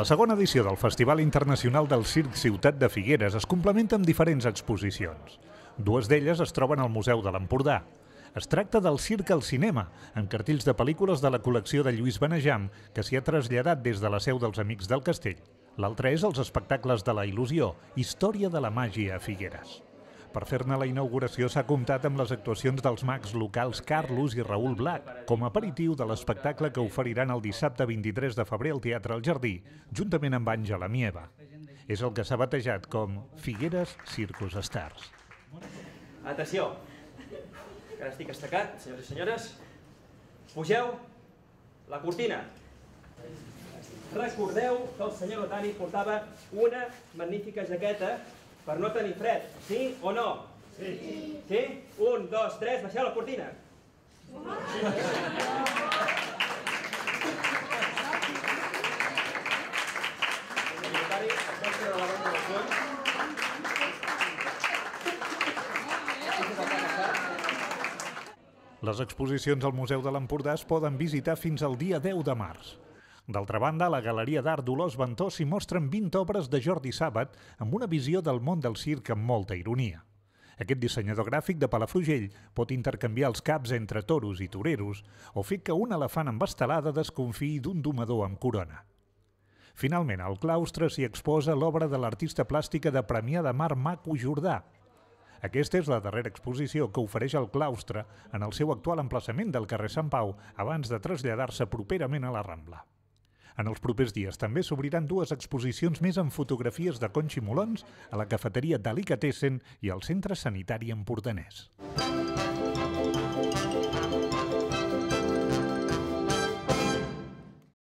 La segona edició del Festival Internacional del Circ Ciutat de Figueres es complementa amb diferents exposicions. Dues d'elles es troben al Museu de l'Empordà. Es tracta del Circ al Cinema, amb cartells de pel·lícules de la col·lecció de Lluís Benejam, que s'hi ha traslladat des de la seu dels Amics del Castell. L'altre és els espectacles de la il·lusió, Història de la màgia a Figueres. Per fer-ne la inauguració s'ha comptat amb les actuacions dels mags locals Carlos i Raül Black, com a aperitiu de l'espectacle que oferiran el dissabte 23 de febrer al Teatre El Jardí, juntament amb Àngela Mieva. És el que s'ha batejat com Figueres Circus Stars. Atenció, que ara estic estacat, senyors i senyores. Pugeu la cortina. Recordeu que el senyor Otani portava una magnífica jaqueta per no tenir fred, sí o no? Sí. Sí? Un, dos, tres, baixeu la cortina. Senyor Otani, es pot treure la ronda de fons. Les exposicions al Museu de l'Empordà es poden visitar fins al dia 10 de març. D'altra banda, a la Galeria d'Art Dolors Ventó s'hi mostren 20 obres de Jordi Sàbat amb una visió del món del circ amb molta ironia. Aquest dissenyador gràfic de Palafrugell pot intercanviar els caps entre toros i toreros o fer que un elefant amb estelada desconfiï d'un domador amb corona. Finalment, al claustre s'hi exposa l'obra de l'artista plàstica de Premià de Mar Maco Jordà, aquesta és la darrera exposició que ofereix el claustre en el seu actual emplaçament del carrer Sant Pau abans de traslladar-se properament a la Rambla. En els propers dies també s'obriran dues exposicions més amb fotografies de Conxi Molons a la cafeteria Delicatessen i al Centre Sanitari Empordanès.